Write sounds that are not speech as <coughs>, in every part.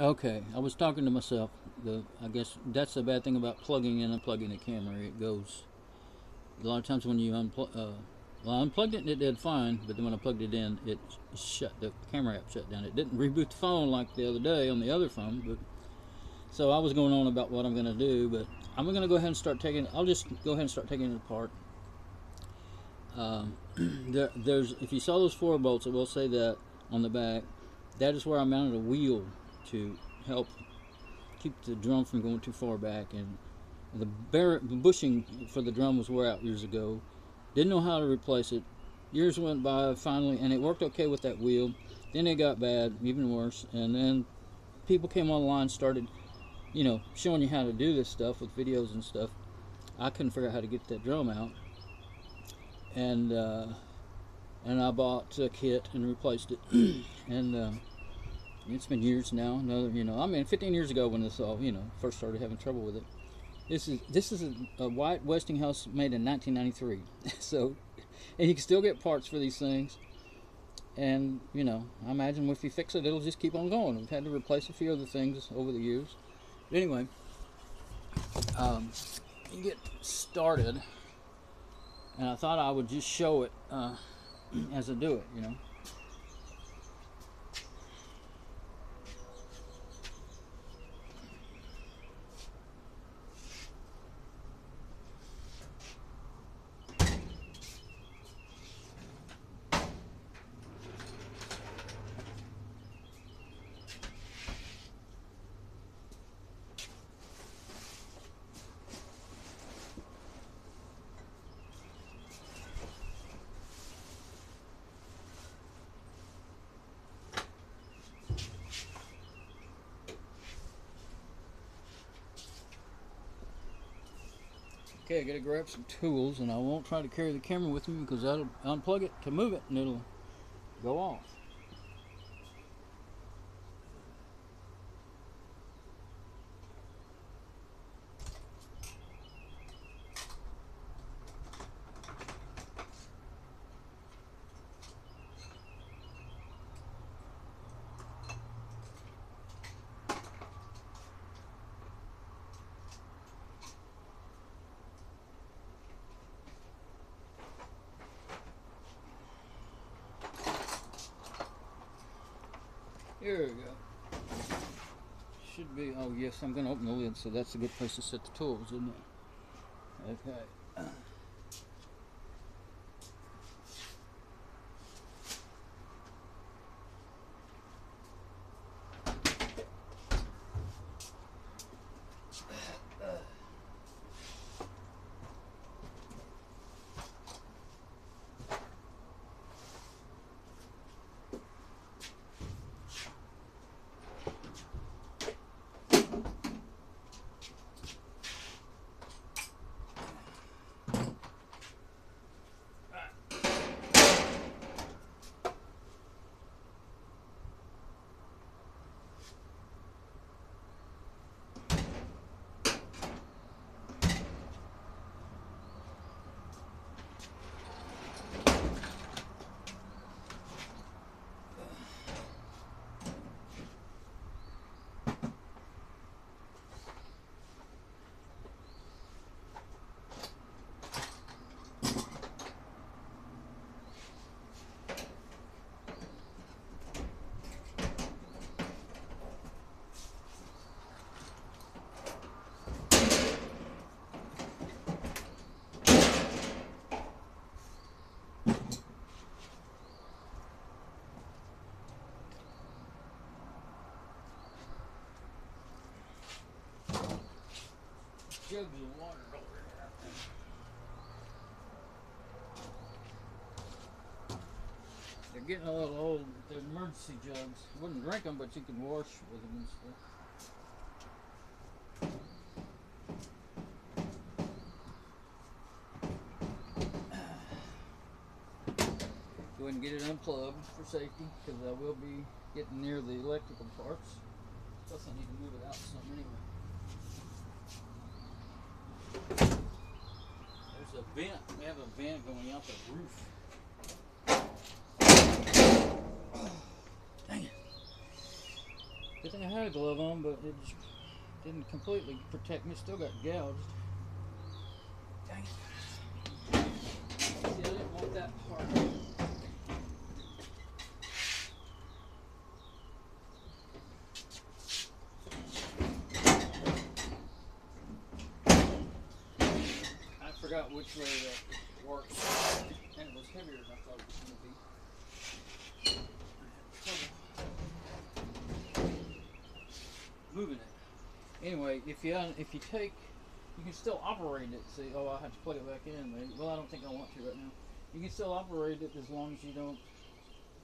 Okay, I was talking to myself. The I guess that's the bad thing about plugging in and plugging the camera. It goes a lot of times when you unplug. Uh, well, I unplugged it and it did fine, but then when I plugged it in, it shut the camera app shut down. It didn't reboot the phone like the other day on the other phone, but so I was going on about what I'm going to do, but I'm going to go ahead and start taking. I'll just go ahead and start taking it apart. Um, <clears throat> there, there's if you saw those four bolts, I will say that on the back, that is where I mounted a wheel to help keep the drum from going too far back. And the, bar- the bushing for the drum was wore out years ago. Didn't know how to replace it. Years went by finally, and it worked okay with that wheel. Then it got bad, even worse. And then people came online, started, you know, showing you how to do this stuff with videos and stuff. I couldn't figure out how to get that drum out, and uh, and I bought a kit and replaced it. <clears throat> and uh, it's been years now. Another, you know, I mean, 15 years ago when this all, you know, first started having trouble with it. This is this is a, a white Westinghouse made in 1993. <laughs> so, and you can still get parts for these things. And you know, I imagine if you fix it, it'll just keep on going. We've had to replace a few other things over the years. But anyway, um, you get started, and I thought I would just show it uh, <clears throat> as I do it. You know. Okay, I gotta grab some tools, and I won't try to carry the camera with me because that'll unplug it to move it, and it'll go off. Here we go. Should I'm gonna open the lid, so that's a good place to set the tools, isn't it? Okay. <clears throat> jugs of water over there. They're getting a little old. They're emergency jugs. Wouldn't drink them, but you can wash with them and stuff. Go ahead and get it unplugged for safety, because I will be getting near the electrical parts. Plus, I need to move it out some anyway. There's a vent. We have a vent going out the roof. Dang it. Good thing I had a glove on, but it just didn't completely protect me. Still got gouged. Dang it. See, I didn't want that part. I forgot which way that worked, and it was heavier than I thought it was going to be. Moving it. Anyway, if you if you take, you can still operate it. See, oh, I have to plug it back in. Well, I don't think I want to right now. You can still operate it as long as you don't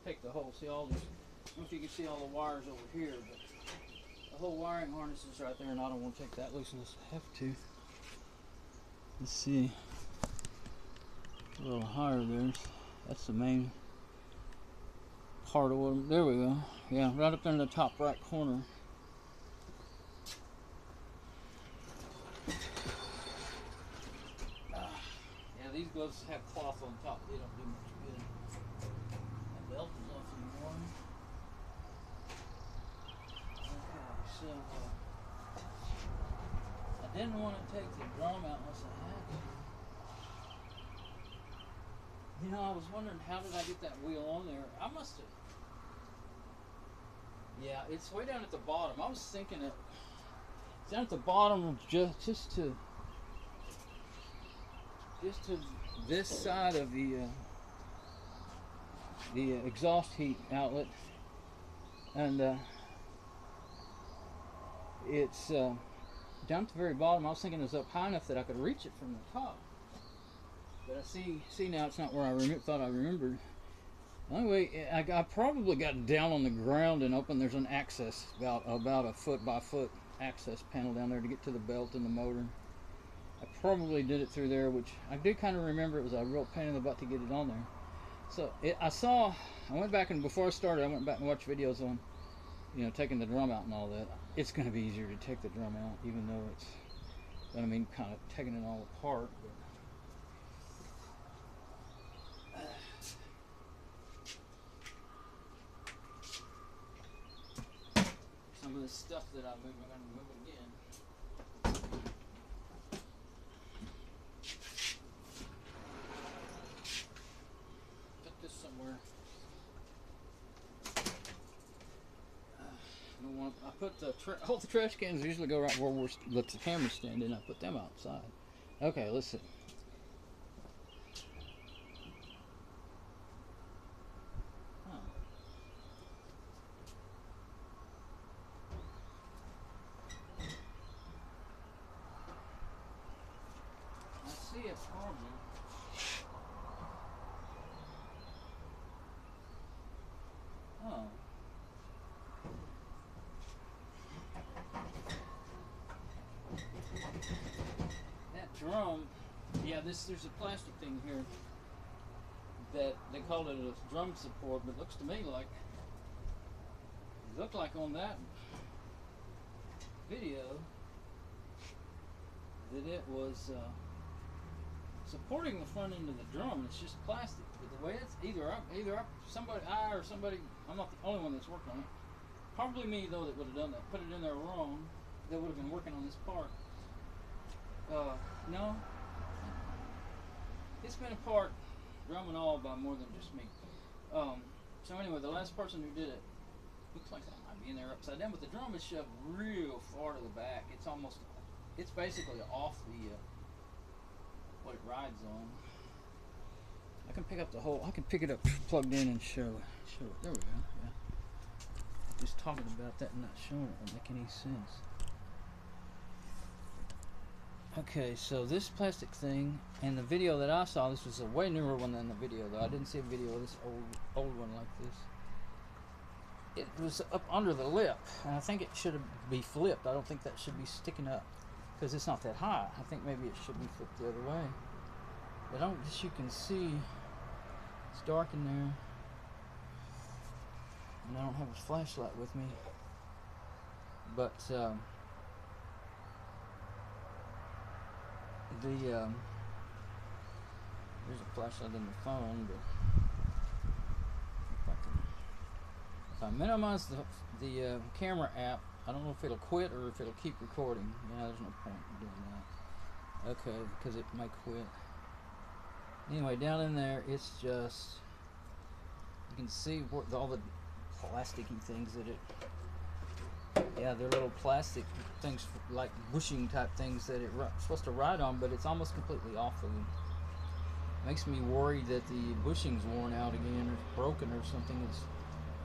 take the whole. See all this. I don't know if you can see all the wires over here, but the whole wiring harness is right there, and I don't want to take that loose unless I have to. Let's see. A little higher there. That's the main part of what. There we go. Yeah, right up there in the top right corner. Ah, Yeah, these gloves have cloth on top. They don't do much good. My belt is awfully worn. Okay, so uh, I didn't want to take the drum out unless I had to. You know, I was wondering how did I get that wheel on there? I must have. Yeah, it's way down at the bottom. I was thinking it. It's down at the bottom just just to just to this side of the uh, the uh, exhaust heat outlet, and uh, it's uh, down at the very bottom. I was thinking it was up high enough that I could reach it from the top, but I see see now it's not where I thought I remembered. Anyway, I, I probably got down on the ground and opened. There's an access about about a foot by foot access panel down there to get to the belt and the motor. I probably did it through there, which I do kind of remember. It was a real pain in the butt to get it on there. So it, I saw. I went back and before I started, I went back and watched videos on, you know, taking the drum out and all that. It's going to be easier to take the drum out, even though it's. I mean, kind of taking it all apart. But, some of the stuff that I move, I'm going to move again. Put this somewhere. I. I put the all the trash cans usually go right where the camera stand in. I put them outside. Okay, let's see. Huh. I see a problem. Oh. That drum, yeah, this there's a plastic thing here that they called it a drum support, but it looks to me like looked like on that video that it was uh, supporting the front end of the drum. It's just plastic. But the way it's either up, either up, somebody I or somebody. I'm not the only one that's worked on it. Probably me though that would have done that. Put it in there wrong. That would have been working on this part. Uh, no. It's been apart, drum and all, by more than just me. Um, so anyway, the last person who did it looks like that might be in there upside down, but the drum is shoved real far to the back. It's almost, it's basically off the uh, what it rides on. I can pick up the whole. I can pick it up plugged in and show. Show it. There we go. Yeah. Just talking about that and not showing it won't make any sense. Okay, so this plastic thing and the video that I saw, this was a way newer one than the video though. I didn't see a video of this old old one like this. It was up under the lip, and I think it should be flipped. I don't think that should be sticking up because it's not that high. I think maybe it should be flipped the other way. But I don't, as you can see, it's dark in there, and I don't have a flashlight with me. But um, the um, there's a flashlight in the phone, but if I can If I minimize the, the uh, camera app, I don't know if it'll quit or if it'll keep recording. Yeah, there's no point in doing that. Okay, because it might quit. Anyway, down in there, it's just you can see what all the plasticky things that it. Yeah, they're little plastic things like bushing type things that it's supposed to ride on, but it's almost completely off of them. Makes me worried that the bushing's worn out again or broken or something. It's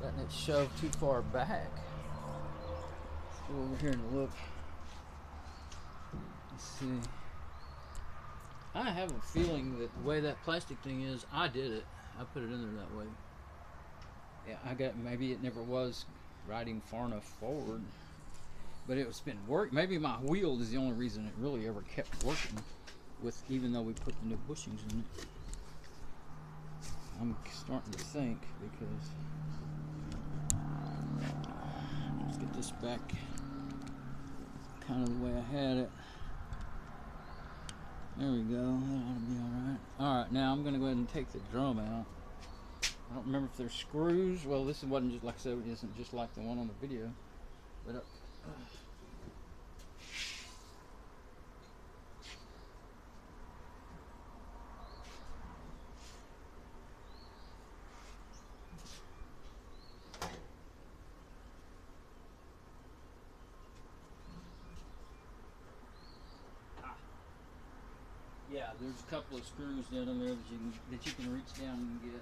letting it shove too far back. Let's go over here and look. Let's see. I have a feeling that the way that plastic thing is, I did it. I put it in there that way. Yeah, I got maybe it never was riding far enough forward, but it's been work. Maybe my wheel is the only reason it really ever kept working. With even though we put the new bushings in it, I'm starting to think because let's get this back kind of the way I had it. There we go. That ought to be alright. Alright, now I'm going to go ahead and take the drum out. I don't remember if there's screws. Well, this wasn't just like I said, it isn't just like the one on the video. But uh, Yeah, there's a couple of screws down in there that you can that you can reach down and get.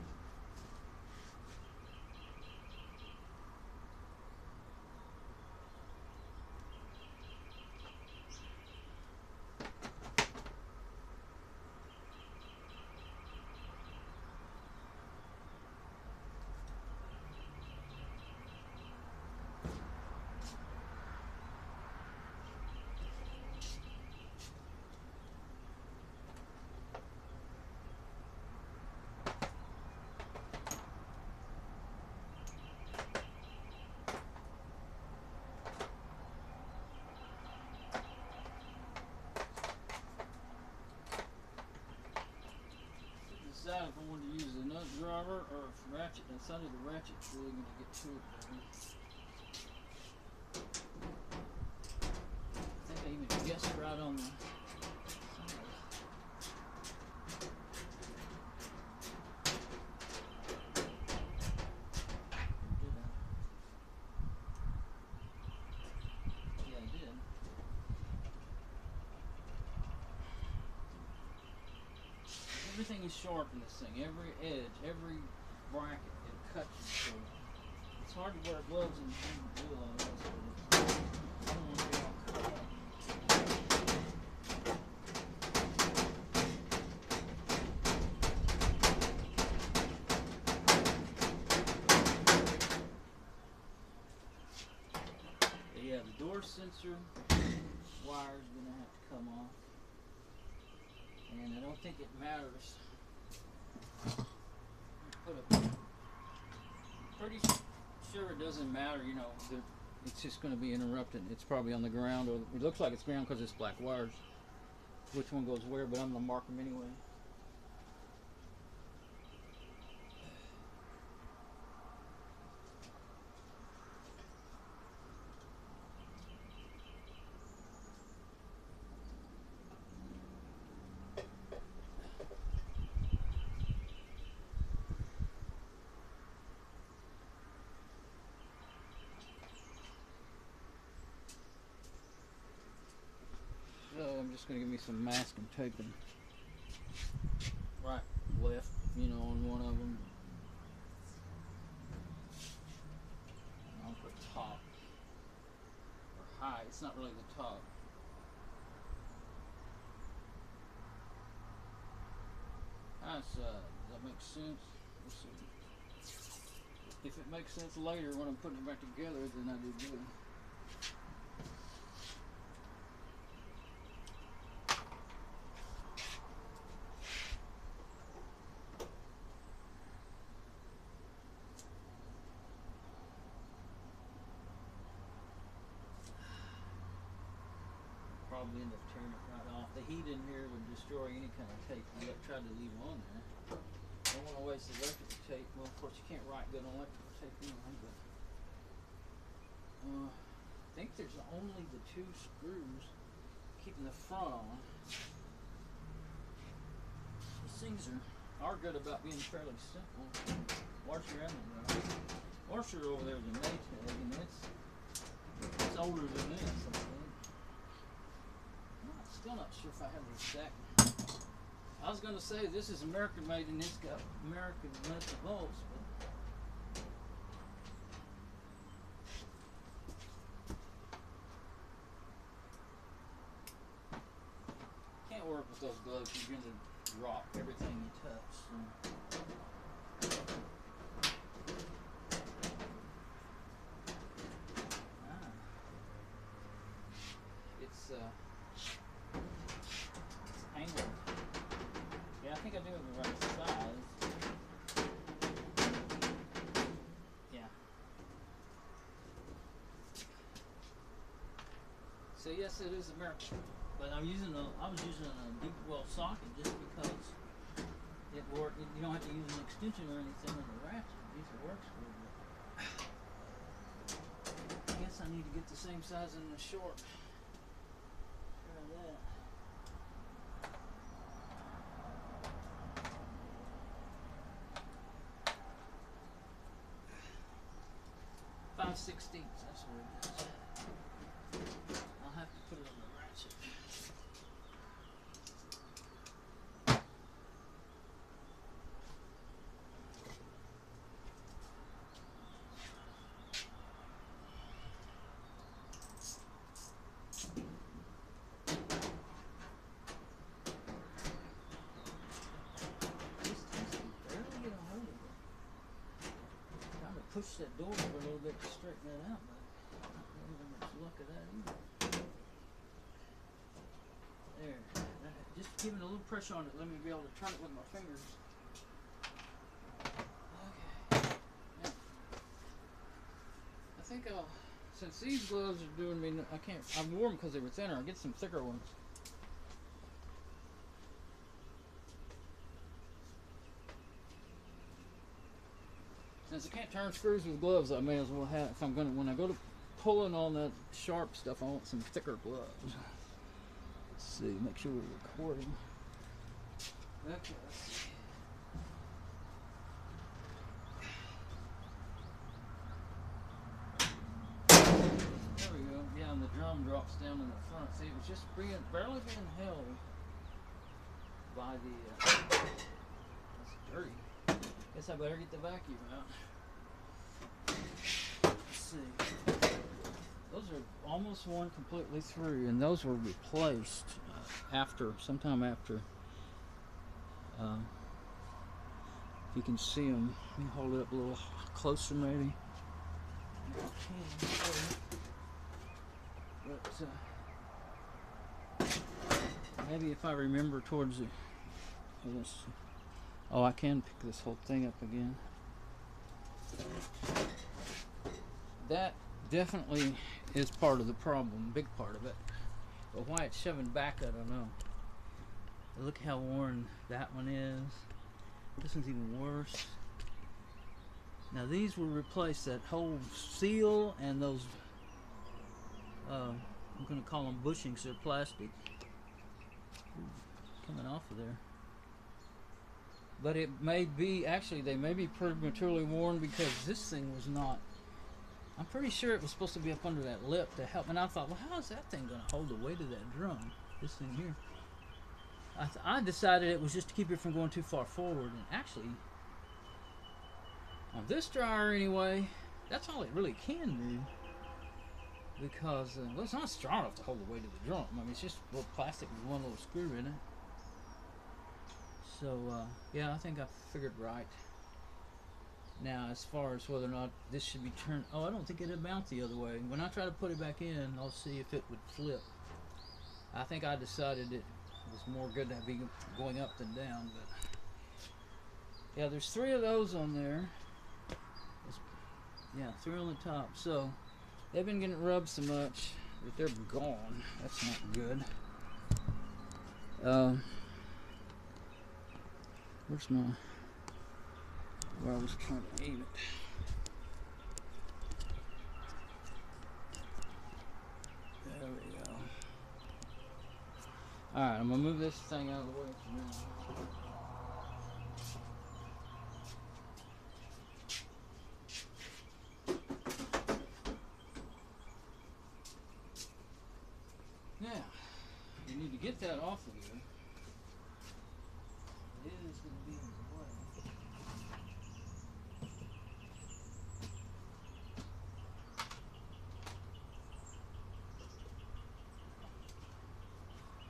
Decide if I want to use the nut driver or if ratchet that's under the ratchet's really going to get to it. better. I think I even guessed right on the. Did I? Yeah, I did. Everything is sharp in this thing. Every edge, every bracket, it cuts. So it's hard to wear gloves and and realize that's what it is. I don't want to be all cut up. Yeah, the door sensor wire is gonna have to come off and I don't think it matters. Pretty sure it doesn't matter, you know. It's just going to be interrupted. It's probably on the ground, or it looks like it's ground because it's black wires. Which one goes where? But I'm going to mark them anyway. Me some masking tape and right, left, you know, on one of them. Top or high. It's not really the top. That's uh, does that make sense? If it makes sense later when I'm putting it back together, then I do good. probably end up tearing it right off. The heat in here would destroy any kind of tape we tried to leave on there. I don't want to waste electrical tape. Well, of course, you can't write good on electrical tape anyway, but uh, I think there's only the two screws keeping the front on. These things are, are good about being fairly simple. Washer and the washer over there is a Maytag, and it's, it's older than this. I'm still not sure if I have the exact. I was gonna say this is American made and it's got American nuts and bolts, but can't work with those gloves. You're gonna drop everything you touch. So. Ah. It's uh, it's angled. Yeah, I think I do have the right size. Yeah. So yes, it is American, but I'm using a I was using a deep well socket just because it work. You don't have to use an extension or anything on the ratchet. These works good. I guess I need to get the same size in the short. That. Five sixteenths, that's what it is. I'll have to put it on the ratchet. Just takes me barely get a hold of it. Trying to push that door over a little bit to straighten that out, but not really much luck of that either. There. Just giving a little pressure on it, let me be able to turn it with my fingers. Okay. Yeah. I think I'll, since these gloves are doing me, I can't, I wore them because they were thinner. I'll get some thicker ones. Since I can't turn screws with gloves, I may as well have. If I'm gonna, when I go to pulling on that sharp stuff, I want some thicker gloves. Let's see, make sure we're recording. Okay. There we go. Yeah, and the drum drops down in the front. See, it was just being barely being held by the. Uh, that's dirty. Guess I better get the vacuum out. See. Those are almost worn completely through, and those were replaced uh, after, sometime after. Uh, if you can see them, let me hold it up a little closer, maybe. But uh, maybe if I remember towards the. Oh, I can pick this whole thing up again. That definitely is part of the problem, big part of it. But why it's shoving back, I don't know. Look how worn that one is. This one's even worse. Now these will replace that whole seal and those. Uh, I'm gonna call them bushings. They're plastic. Coming off of there but it may be actually they may be prematurely worn because this thing was not I'm pretty sure it was supposed to be up under that lip to help and I thought well how is that thing going to hold the weight of that drum this thing here? I, I decided it was just to keep it from going too far forward and actually on this dryer anyway that's all it really can do because uh, well, it's not strong enough to hold the weight of the drum. I mean it's just a little plastic with one little screw in it. So uh, yeah, I think I figured right. Now, as far as whether or not this should be turned, oh, I don't think it'd mount the other way. When I try to put it back in, I'll see if it would flip. I think I decided it was more good to be going up than down, but yeah, there's three of those on there. Yeah, three on the top. So they've been getting rubbed so much that they're gone. That's not good. Um. Where's my where I was trying to aim it. There we go. Alright, I'm gonna move this thing out of the way now. You need to get that off of there. It is going to be in the way.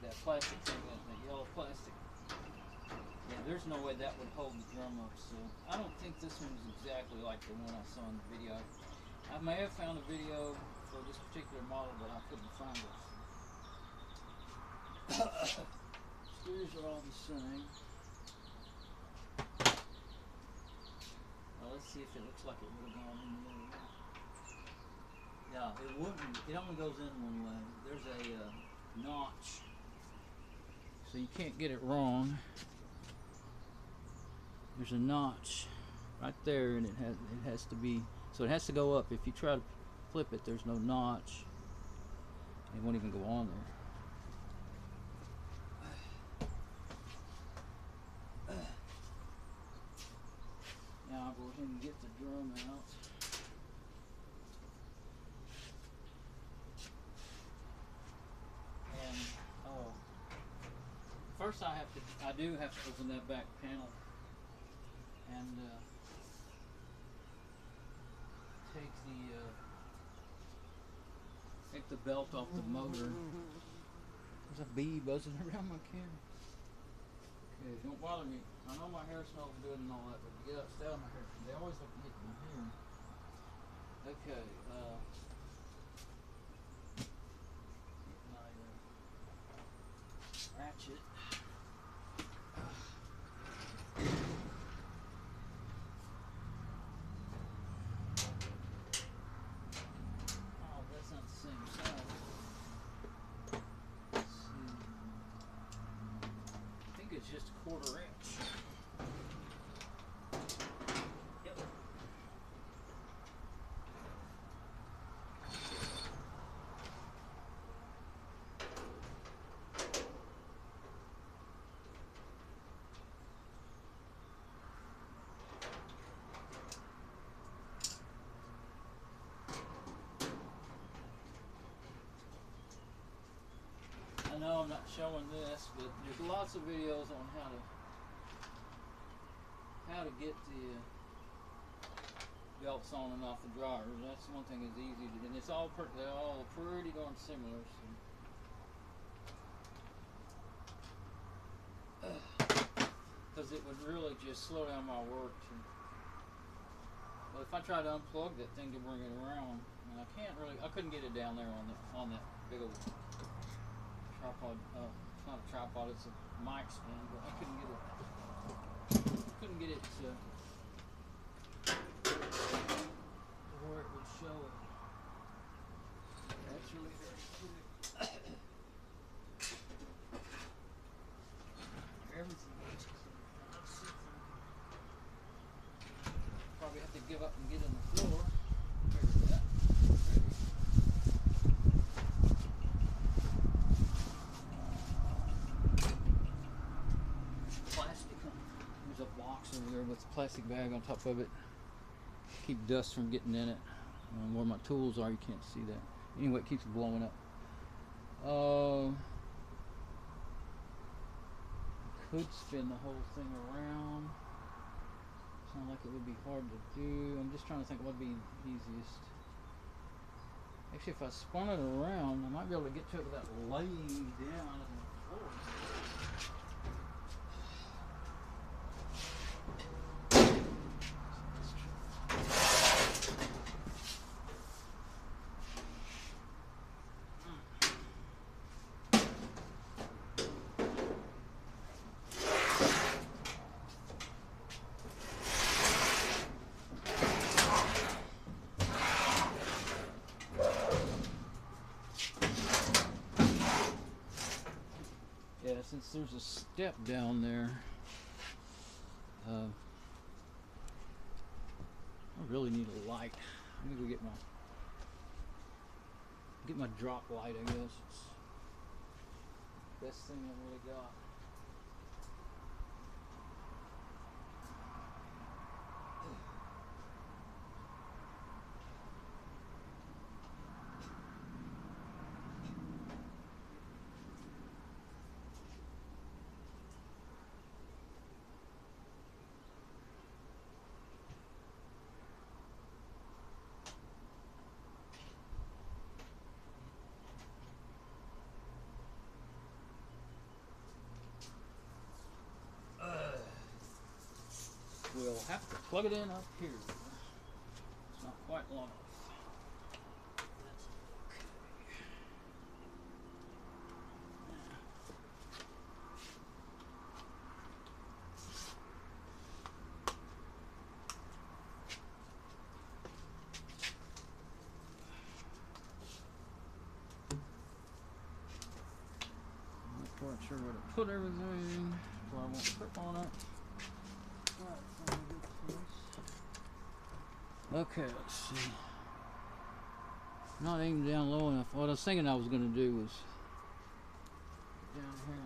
That plastic thing, that, that yellow plastic. Yeah, there's no way that would hold the drum up, so I don't think this one is exactly like the one I saw in the video. I may have found a video for this particular model, but I couldn't find it. <coughs> Screws are all the same. Well, let's see if it looks like it would have gone in the way. Yeah, it wouldn't. It only goes in one way. There's a uh, notch, so you can't get it wrong. There's a notch right there, and it has it has to be so it has to go up. If you try to flip it, there's no notch. It won't even go on there. Now I'll go ahead and get the drum out. And oh, first I have to, I do have to open that back panel and uh, take the uh, take the belt off the motor. There's a bee buzzing around my camera. Okay, don't bother me. I know my hair smells good and all that, but you get up, stay out of my hair. They always like to get my hair. Okay, uh. my, uh, ratchet. Oh, that's not the same size. Let's see. I think it's just a quarter inch. Yep. I know I'm not showing this, but there's lots of videos on how to how to get the uh, belts on and off the dryers. That's one thing is easy to do, and it's all per- they're all pretty darn similar. Because <sighs> it would really just slow down my work. But if I try to unplug that thing to bring it around, I can't really, I couldn't get it down there on the on that big old tripod. Uh, it's not a tripod; it's a mic stand. But I couldn't get it. Couldn't get it to, where it would show it. That's very quick. Everything. is- let's see if I can- Probably have to give up and get in the floor. There's that. plastic. There's a box over there with a plastic bag on top of it. Keep dust from getting in it. Um, where my tools are, you can't see that. Anyway, it keeps blowing up. Uh, could spin the whole thing around. Sound like it would be hard to do. I'm just trying to think what would be easiest. Actually, if I spun it around, I might be able to get to it without laying down on the floor. There's a step down there, uh, I really need a light. Let me go get my get my drop light. I guess it's best thing I really got. We'll have to plug it in up here. It's not quite long enough. That's okay. I'm not quite sure where to put everything, so I won't trip on it. Okay, let's see. Not aiming down low enough. What I was thinking I was going to do was down here.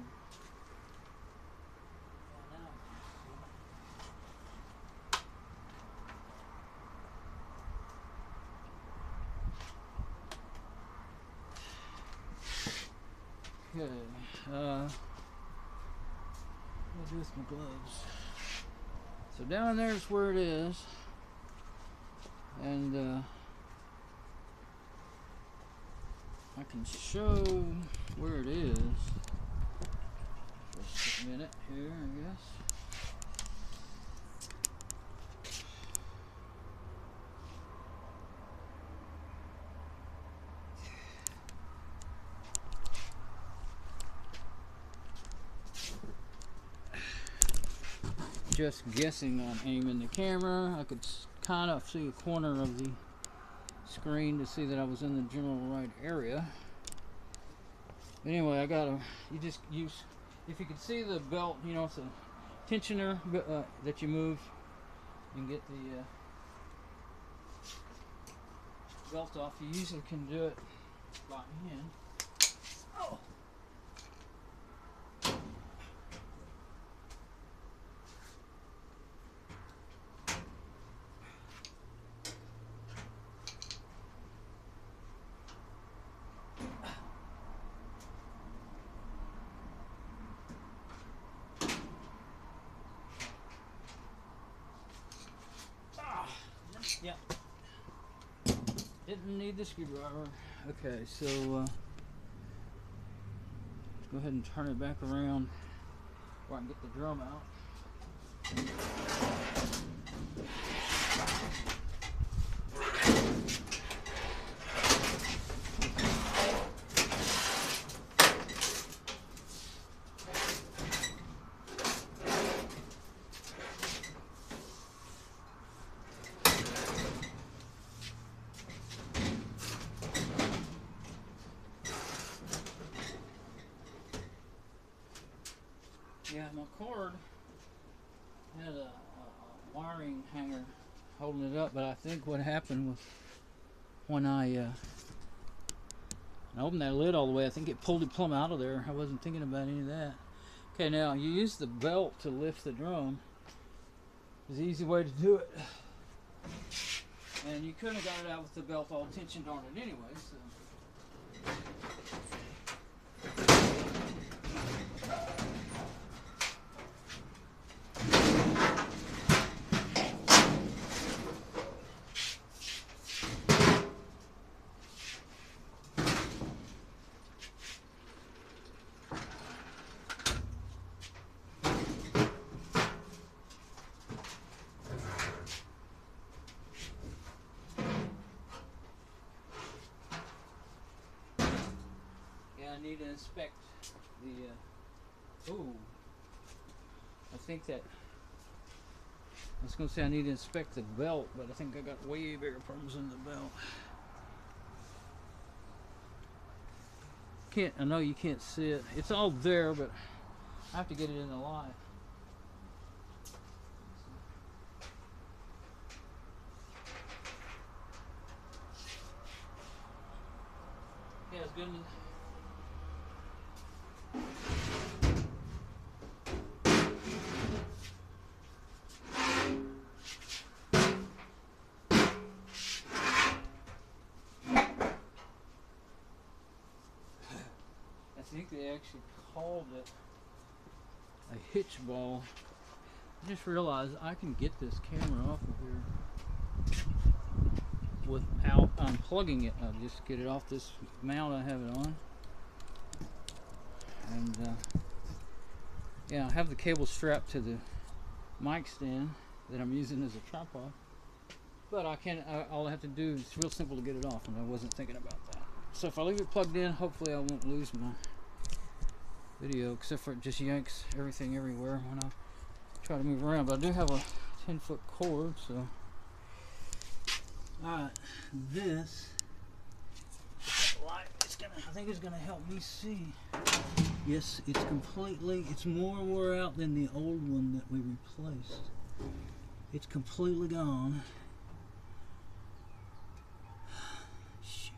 Okay, uh, what do with my gloves? So down there's where it is. And uh, I can show where it is. Just a minute here, I guess. Just guessing on aiming the camera. I could kind of see a corner of the screen to see that I was in the general right area. Anyway, I got a, you just use, if you can see the belt, you know, it's a tensioner uh, that you move and get the uh, belt off. You usually can do it by hand. Oh. Yeah. Didn't need the screwdriver. Okay, so uh, let's go ahead and turn it back around where I can get the drum out. Yeah, my cord had a, a, a wiring hanger holding it up, but I think what happened was when I, uh, I opened that lid all the way, I think it pulled it plumb out of there. I wasn't thinking about any of that. Okay, now you use the belt to lift the drum. It's the easy way to do it. And you couldn't have got it out with the belt all tensioned on it anyway, so. Yeah, I need to inspect the. Uh, ooh. I think that. I was going to say I need to inspect the belt, but I think I got way bigger problems in the belt. Can't. I know you can't see it. It's all there, but I have to get it in the light. been I think they actually called it a hitch ball. I just realized I can get this camera off of here without unplugging it. I'll just get it off this mount I have it on. And uh, yeah, I have the cable strapped to the mic stand that I'm using as a tripod. But I can uh, all I have to do is real simple to get it off and I wasn't thinking about that. So if I leave it plugged in, hopefully I won't lose my video except for it just yanks everything everywhere when I try to move around. But I do have a 10 foot cord, so. Alright, this light is gonna, I think it's gonna help me see. Yes, it's completely, it's more wore out than the old one that we replaced. It's completely gone. <sighs> Shoot.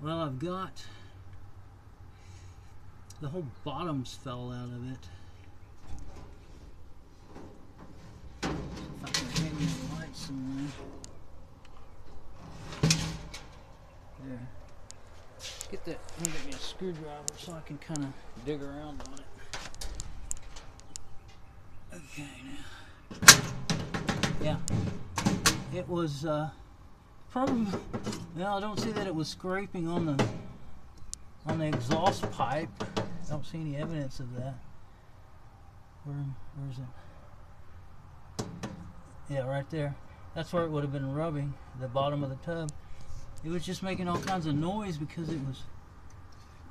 Well, I've got the whole bottoms fell out of it. So I can hang the. Get that, get me a screwdriver so I can kind of dig around on it. Okay, now. Yeah. It was, uh, probably, well, I don't see that it was scraping on the, on the exhaust pipe. I don't see any evidence of that. Where, where is it? Yeah, right there. That's where it would have been rubbing, the bottom of the tub. It was just making all kinds of noise because it was,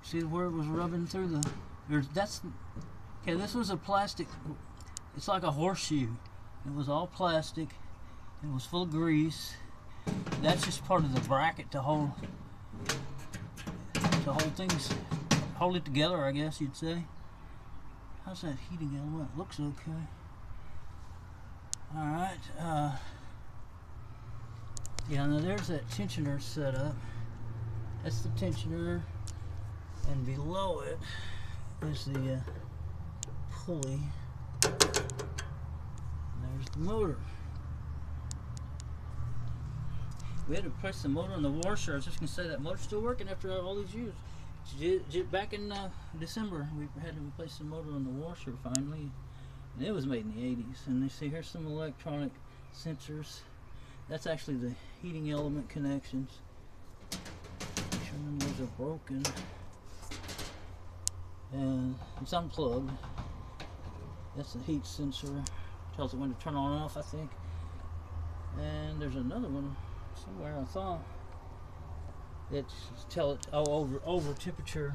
see where it was rubbing through the, there's, that's, okay, this was a plastic, it's like a horseshoe. It was all plastic. It was full of grease. That's just part of the bracket to hold, to hold things hold it together, I guess you'd say. How's that heating element? Looks okay. Alright, uh, yeah, now there's that tensioner set up. That's the tensioner, and below it is the uh, pulley. And there's the motor. We had to replace the motor in the washer. I was just going to say that motor's still working after all these years back in uh, December, we had to replace the motor on the washer finally. And it was made in the 80s. And they see here's some electronic sensors. That's actually the heating element connections. Showing those are broken. And it's unplugged. That's the heat sensor. Tells it when to turn on and off, I think. And there's another one somewhere I thought it's tell it oh over over temperature.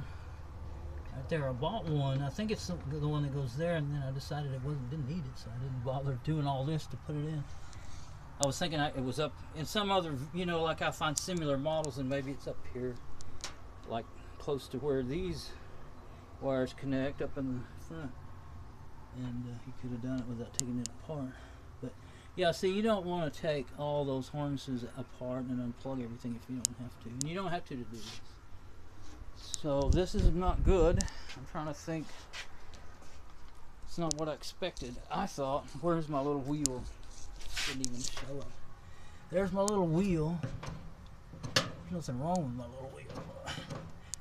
Right there I bought one. I think it's the, the one that goes there and then I decided it wasn't didn't need it so I didn't bother doing all this to put it in. I was thinking I, it was up in some other you know like I find similar models and maybe it's up here like close to where these wires connect up in the front. And uh, he could have done it without taking it apart yeah, see, you don't want to take all those harnesses apart and unplug everything if you don't have to. And you don't have to to do this. So this is not good. I'm trying to think. It's not what I expected. I thought, where's my little wheel? Didn't even show up. There's my little wheel. There's nothing wrong with my little wheel.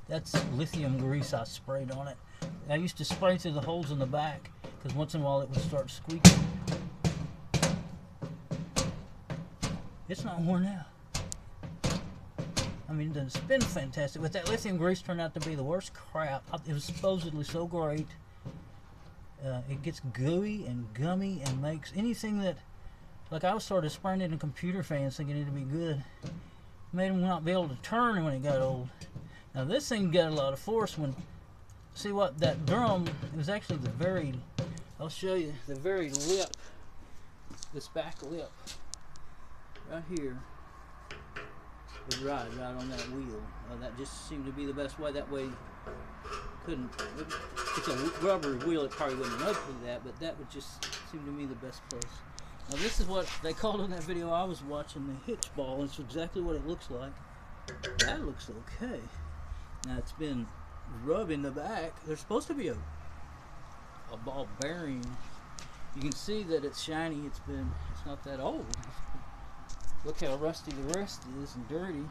That's lithium grease I sprayed on it. I used to spray through the holes in the back because once in a while it would start squeaking. It's not worn out. I mean, it's been fantastic, but that lithium grease turned out to be the worst crap. It was supposedly so great. Uh, it gets gooey and gummy and makes anything that, like I was sort of spraying it in computer fans thinking it'd be good. Made them not be able to turn when it got old. Now this thing got a lot of force when, see what, that drum, it was actually the very, I'll show you, the very lip, this back lip right here would ride right on that wheel. Uh, that just seemed to be the best way. That way, couldn't. It's a rubber wheel, it probably wouldn't through that, but that would just seem to me the best place. Now this is what they called in that video I was watching the hitch ball. It's exactly what it looks like. That looks okay. Now it's been rubbing the back. There's supposed to be a a ball bearing. You can see that it's shiny. It's been. It's not that old. Look how rusty the rest is and dirty.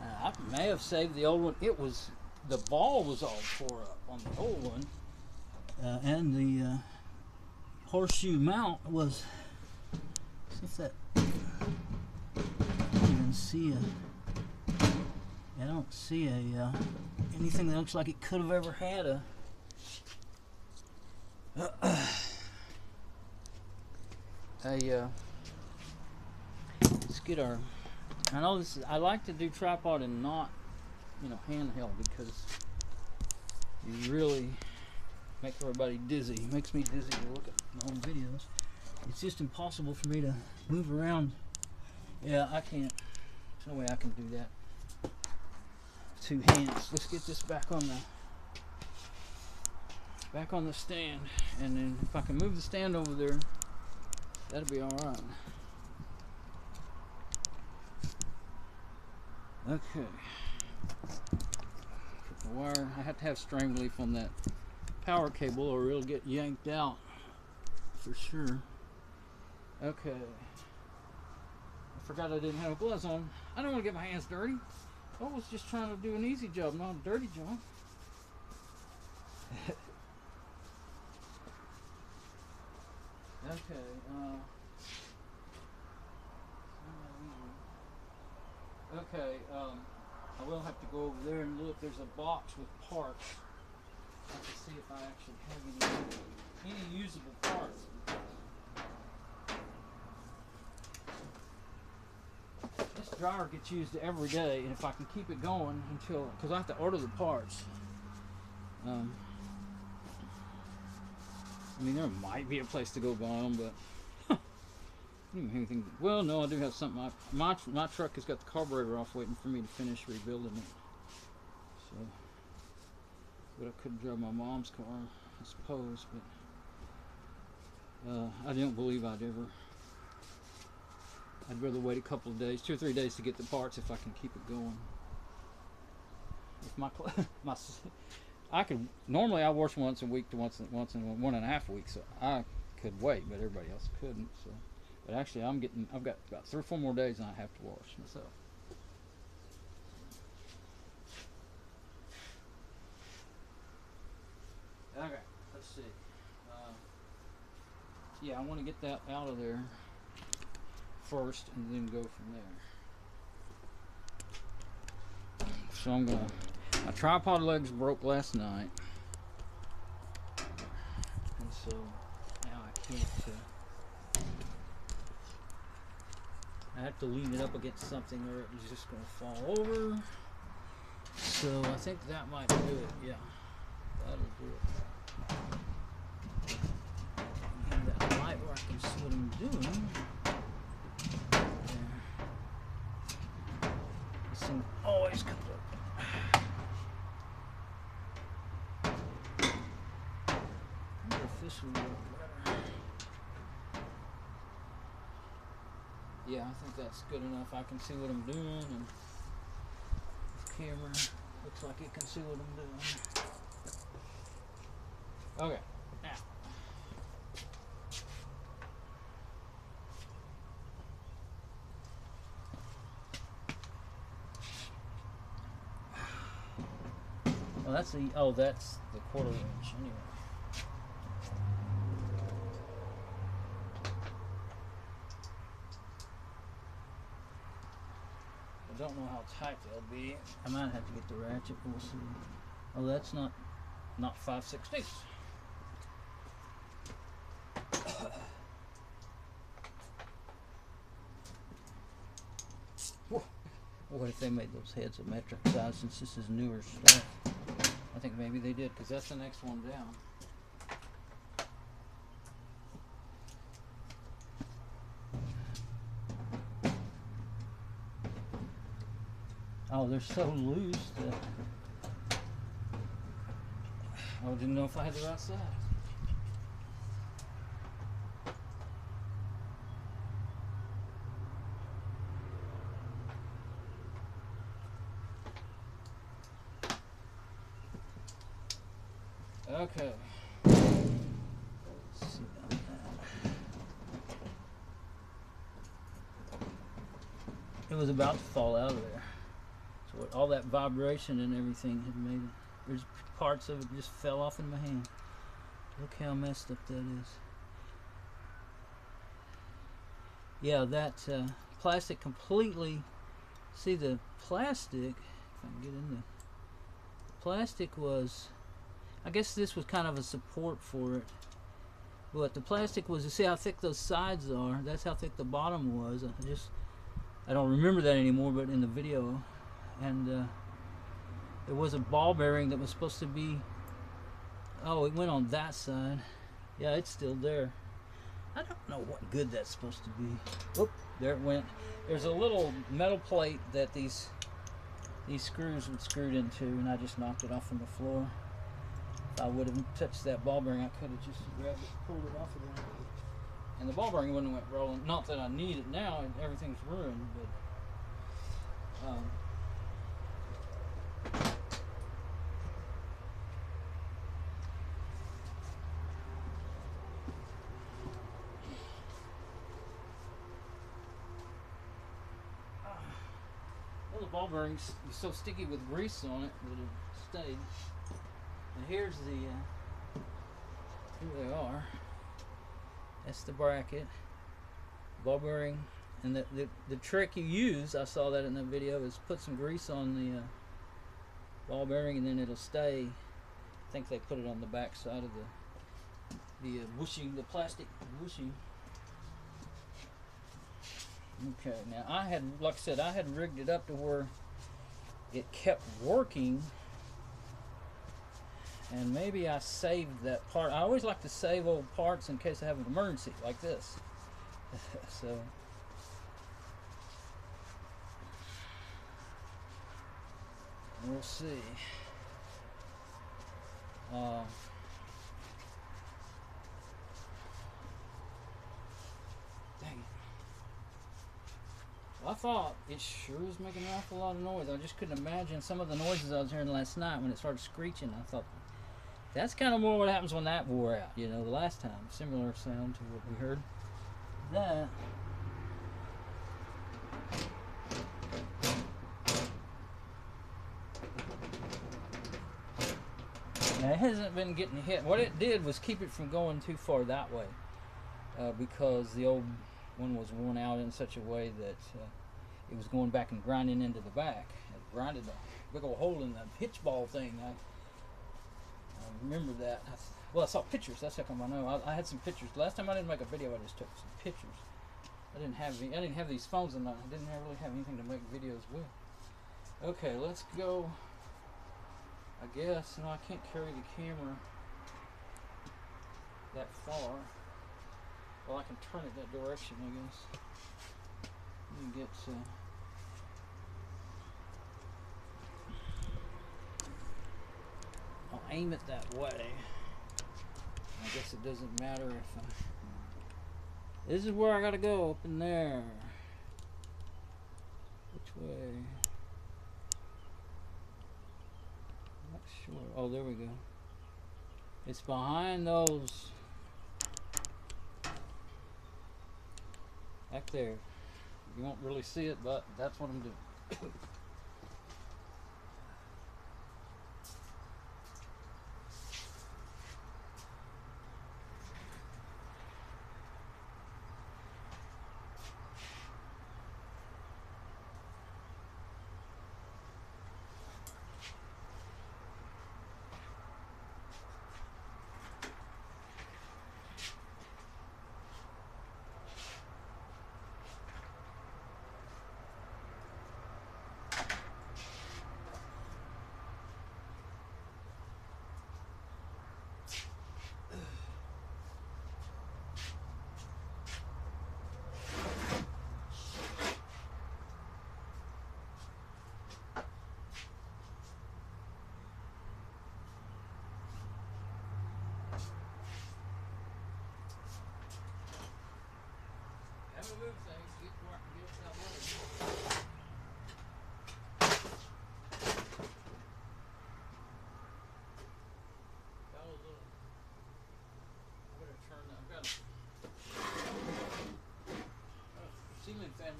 Uh, I may have saved the old one. It was the ball was all tore up on the old one, uh, and the uh, horseshoe mount was. See if that. I don't even see a. I don't see a uh, anything that looks like it could have ever had a. <clears throat> a uh, get our. I know this. Is, I like to do tripod and not, you know, handheld because you really make everybody dizzy. It makes me dizzy to look at my own videos. It's just impossible for me to move around. Yeah, I can't. There's no way I can do that. Two hands. Let's get this back on the back on the stand, and then if I can move the stand over there, that'll be all right. Okay. The wire. I have to have strain relief on that power cable, or it'll get yanked out for sure. Okay. I forgot I didn't have gloves on. I don't want to get my hands dirty. I was just trying to do an easy job, not a dirty job. <laughs> okay. Uh, okay. Um, I will have to go over there and look. There's a box with parts. I have to see if I actually have any any usable parts. This dryer gets used every day, and if I can keep it going until, because I have to order the parts. Um, I mean, there might be a place to go buy them, but Have anything. Well, no, I do have something. My my truck has got the carburetor off, waiting for me to finish rebuilding it. So, but I couldn't drive my mom's car, I suppose. But uh, I don't believe I'd ever. I'd rather wait a couple of days, two or three days, to get the parts if I can keep it going. If my <laughs> my I could normally I wash once a week to once once in one and a half weeks, so I could wait, but everybody else couldn't. So, but actually, I'm getting I've got about three or four more days, and I have to wash myself. Okay, let's see. Uh, yeah, I want to get that out of there first, and then go from there. So I'm gonna. My tripod legs broke last night, and so now I can't. Uh, I have to lean it up against something, or it's just gonna fall over. So I think that might do it. Yeah, that'll do it. And that light where I can see what I'm doing. There. This thing always comes up. I wonder if this will work better. Yeah, I think that's good enough. I can see what I'm doing, and the camera looks like it can see what I'm doing. Okay, now. Well, that's the oh, that's the quarter inch anyway. I they'll be. I might have to get the ratchet. We'll see. Oh, that's not not five sixteenths. <coughs> What if they made those heads a metric size since this is newer stuff? I think maybe they did because that's the next one down. Oh, they're so loose that I didn't know if I had the right size. Okay. Vibration and everything had made it. There's parts of it just fell off in my hand. Look how messed up that is. Yeah, that uh, plastic completely. See the plastic. If I can get in the plastic was. I guess this was kind of a support for it. But the plastic was. You see how thick those sides are? That's how thick the bottom was. I just. I don't remember that anymore, but in the video, and uh, there was a ball bearing that was supposed to be. Oh, it went on that side. Yeah, it's still there. I don't know what good that's supposed to be. Whoop, there it went. There's a little metal plate that these these screws would screwed into, and I just knocked it off from the floor. If I would have touched that ball bearing, I could have just grabbed it, pulled it off of there. And the ball bearing wouldn't have went rolling. Not that I need it now, and everything's ruined, but um, So sticky with grease on it that it stayed. And here's the, uh, here they are. That's the bracket, ball bearing, and the, the the trick you use, I saw that in the video, is put some grease on the uh, ball bearing and then it'll stay. I think they put it on the back side of the the uh, bushing, the plastic bushing. Okay, now I had, like I said, I had rigged it up to where it kept working, and maybe I saved that part. I always like to save old parts in case I have an emergency like this. <laughs> so. We'll see. Uh, dang it. I thought it sure was making an awful lot of noise. I just couldn't imagine some of the noises I was hearing last night when it started screeching. I thought that's kind of more what happens when that wore out. You know, the last time, similar sound to what we heard. That. Now, it hasn't been getting hit. What it did was keep it from going too far that way, uh, because the old one was worn out in such a way that uh, it was going back and grinding into the back. It grinded a big old hole in the hitch ball thing. I, I remember that. I, well, I saw pictures. That's how come I know. I, I had some pictures. Last time I didn't make a video. I just took some pictures. I didn't have any, I didn't have these phones, and I didn't really have anything to make videos with. Okay, let's go. I guess no, I can't carry the camera that far. Well, I can turn it that direction, I guess. Me get. Uh, I'll aim it that way. I guess it doesn't matter if I. This is where I gotta go, up in there. Which way? Not sure. Oh, there we go. It's behind those. Back there. You won't really see it, but that's what I'm doing.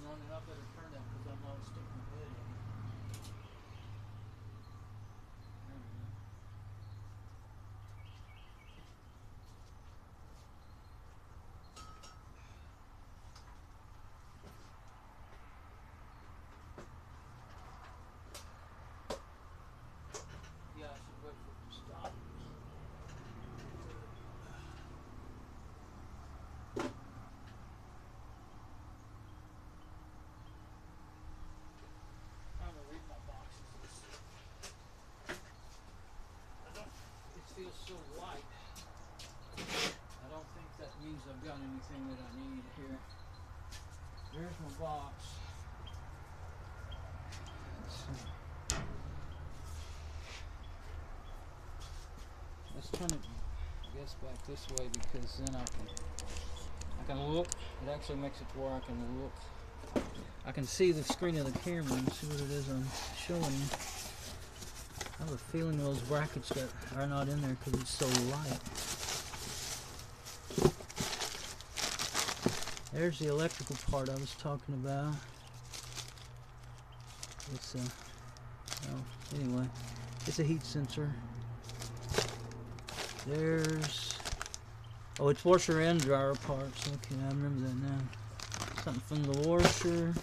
on so light. I don't think that means I've got anything that I need here. There's my box. Let's, Let's turn it, I guess, back this way because then I can, I can look. It actually makes it to where I can look. I can see the screen of the camera and see what it is I'm showing I have a feeling those brackets that are not in there because it's so light. There's the electrical part I was talking about. It's a, well, anyway, it's a heat sensor. There's, oh, it's washer and dryer parts. Okay, I remember that now. Something from the washer.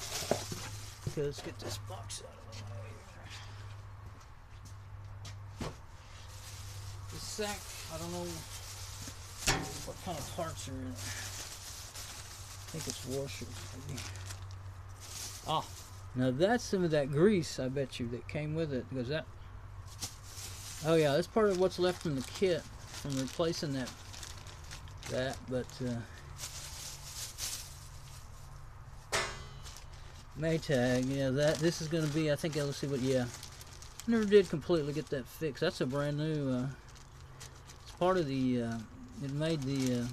Okay, let's get this box out of the way here. The sack, I don't know what kind of parts are in it. I think it's washers, maybe. Ah, now that's some of that grease, I bet you, that came with it. Because that, oh yeah, that's part of what's left from the kit from replacing that. That, but uh, Maytag, yeah, that this is going to be. I think let's see what. Yeah, never did completely get that fixed. That's a brand new. Uh, part of the. Uh, it made the uh,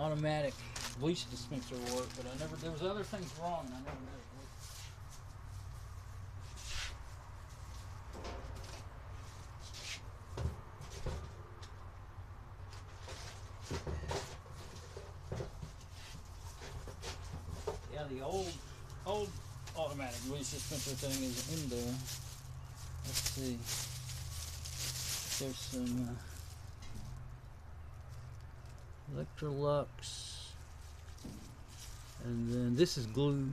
automatic bleach dispenser work, but I never. There was other things wrong. I never it. Yeah, the old, old automatic bleach dispenser thing is in there. Let's see. There's some uh, Electrolux. And then this is glue.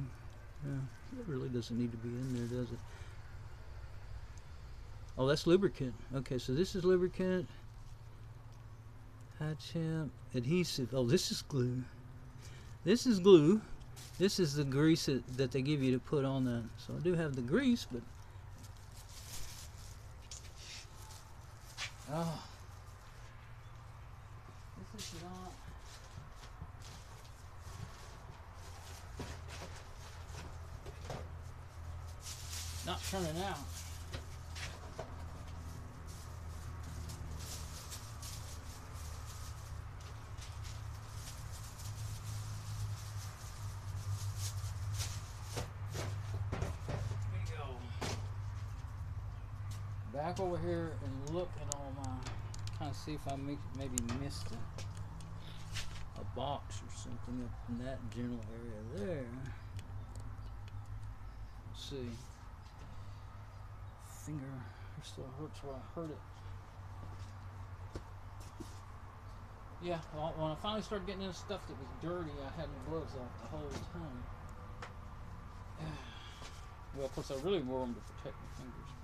Yeah, it really doesn't need to be in there, does it? Oh, that's lubricant. Okay, so this is lubricant. High temp adhesive. Oh, this is glue. This is glue. This is the grease that, that they give you to put on that. So I do have the grease, but oh, this is not. Not turning out. we go. Back over here and look at all my, of see if I maybe missed a, a box or something up in that general area there. Let's see. Finger still hurts where I hurt it. Yeah, well, when I finally started getting into stuff that was dirty, I had my gloves off the whole time. <sighs> Well, of course, I really wore them to protect my fingers.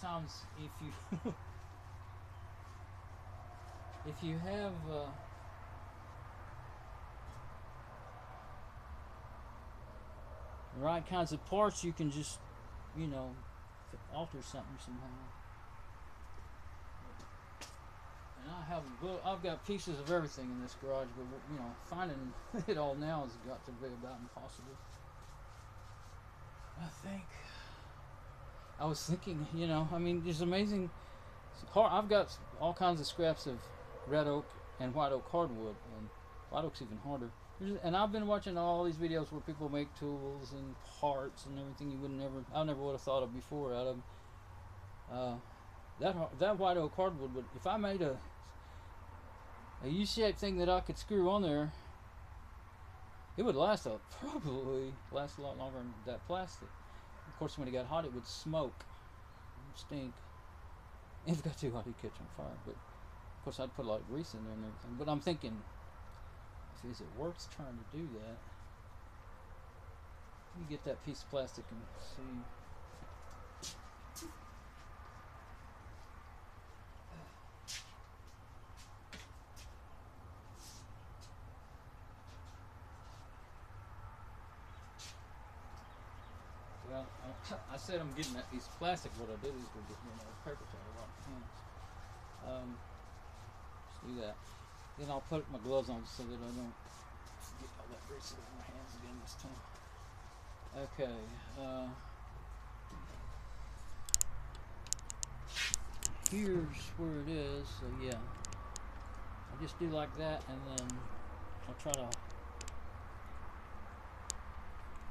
But lots of times, if you <laughs> if you have uh, the right kinds of parts, you can just, you know, alter something somehow. And I have, I've got pieces of everything in this garage, but you know, finding <laughs> it all now has got to be about impossible. I think. I was thinking, you know, I mean, it's amazing. I've got all kinds of scraps of red oak and white oak hardwood, and white oak's even harder. And I've been watching all these videos where people make tools and parts and everything you would never, I never would have thought of before out of uh, that that white oak hardwood. If I made a a U-shaped thing that I could screw on there, it would last a <laughs> probably last a lot longer than that plastic. Of course, when it got hot, it would smoke, stink. <laughs> If it got too hot, it'd catch on fire. But of course, I'd put a lot of grease in there and everything. But I'm thinking, is it worth trying to do that? Let me get that piece of plastic and see. Well, I, I said I'm getting that these plastic. What I did is go get me another paper towel, my hands. Um, do that. Then I'll put my gloves on so that I don't get all that grease on my hands again this time. Okay. Uh, here's where it is. So yeah, I just do like that, and then I'll try to.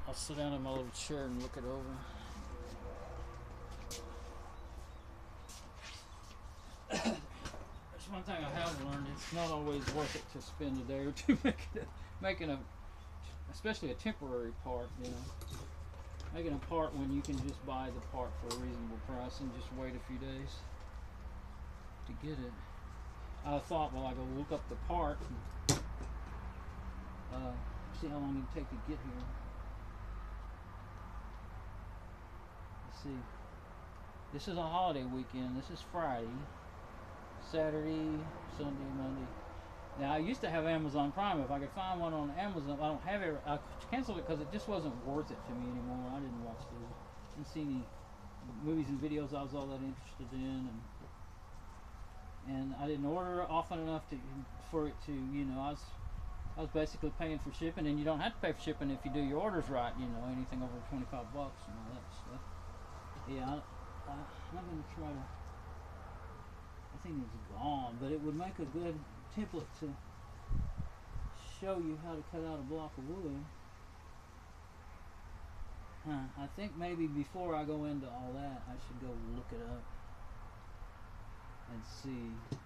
I'll sit down in my little chair and look it over. There's one thing I have learned: it's not always worth it to spend a day or two <laughs> making a, making a, especially a temporary part. You know, making a part when you can just buy the part for a reasonable price and just wait a few days to get it. I thought, well, I go look up the part, and, uh, see how long it take to get here. Let's see. This is a holiday weekend. This is Friday, Saturday, Sunday, Monday. Now I used to have Amazon Prime. If I could find one on Amazon, I don't have it. I canceled it because it just wasn't worth it to me anymore. I didn't watch the, didn't see any movies and videos I was all that interested in, and and I didn't order often enough to for it to you know I was I was basically paying for shipping, and you don't have to pay for shipping if you do your orders right. You know anything over twenty five bucks and all that stuff. Yeah, I, I, I'm gonna try to. I think it's gone, but it would make a good template to show you how to cut out a block of wood. Huh, I think maybe before I go into all that, I should go look it up and see.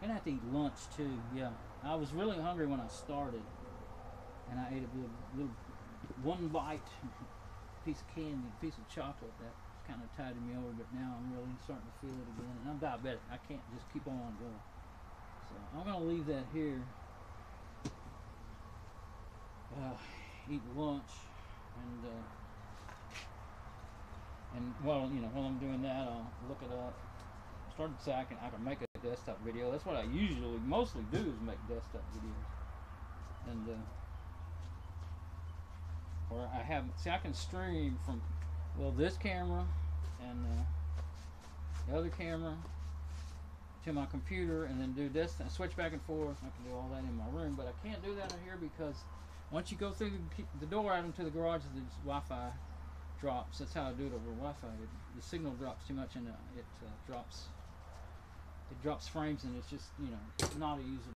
Gonna have to eat lunch too. Yeah, I was really hungry when I started, and I ate a little, little one bite, <laughs> piece of candy, piece of chocolate that kind of tided me over. But now I'm really starting to feel it again, and I'm diabetic. I can't just keep on going. So I'm gonna leave that here. Uh, eat lunch, and uh, and while you know while I'm doing that, I'll look it up. Started to say I can I can make a desktop video. That's what I usually mostly do is make desktop videos, and uh, or I have see I can stream from well this camera and uh, the other camera to my computer and then do this and switch back and forth. I can do all that in my room, but I can't do that in here because once you go through the, the door out into the garage, the Wi-Fi drops. That's how I do it over Wi-Fi. It, the signal drops too much and uh, it uh, drops. It drops frames and it's just you know not a usable